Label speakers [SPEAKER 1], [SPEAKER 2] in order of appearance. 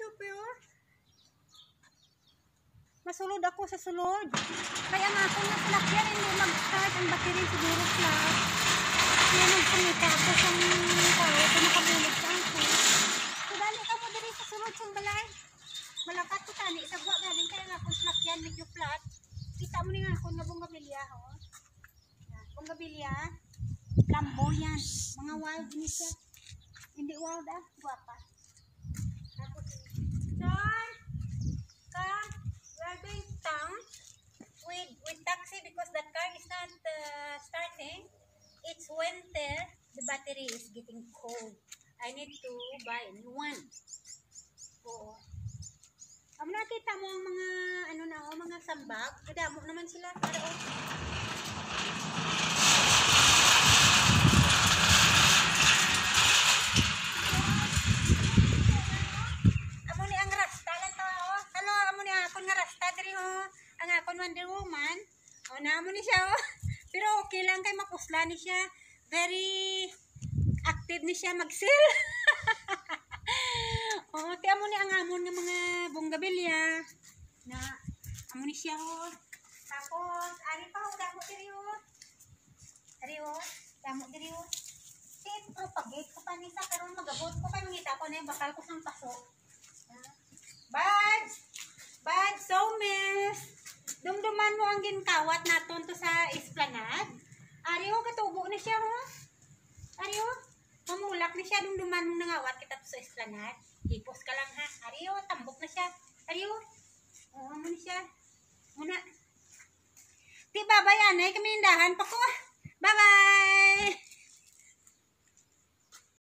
[SPEAKER 1] chupi oh. Masulod ako sa sulod. Kaya nga kung nasalakyan, hindi mag-start ang battery siguro flat. Kaya nagpumita ako sa tao, kung nakabulog sa ako. So, dali ka mo dali sa sulod sa balay. Malakat ko tani, buwa galing kaya nga kung salakyan, medyo flat. Kita mo ni nga ako na bunggabilya, oh. Lambo yan. Mga wild ni siya. Hindi wild ah, guwapa. We are going town with with taxi because that car is not uh, starting. It's winter. The battery is getting cold. I need to buy a new one. Oo. Ang nakita mo ang mga ano na oh, mga sambak, kadamo naman sila. Para oh. Amo ni ang rasta lang to oh. Hello, amo ni akon nga rasta diri oh. Ang akon Wonder Woman. Oh, na amo ni siya oh. Pero okay lang kay mapusla ni siya. Very active ni siya magsil. oh, ti amo ni ang amon nga mga bonggabilya na amo ni siya oh. Tapos ari pa oh damo diri oh. Ari oh, damo diri oh. Tit, oh, pagit ko pa ni sa karon magabot ko kay mangita ko na yung bakal ko sang paso. Mo ang ginkawat naton to sa esplanade. Ari katubo na siya oh. Ari oh, mamulak na siya dumduman mo nangawat kita to sa esplanade. Hipos ka lang ha. Ari tambok na siya. Ari oh. Oo, ano na siya. Muna. Di babayan eh, kami indahan pa ko.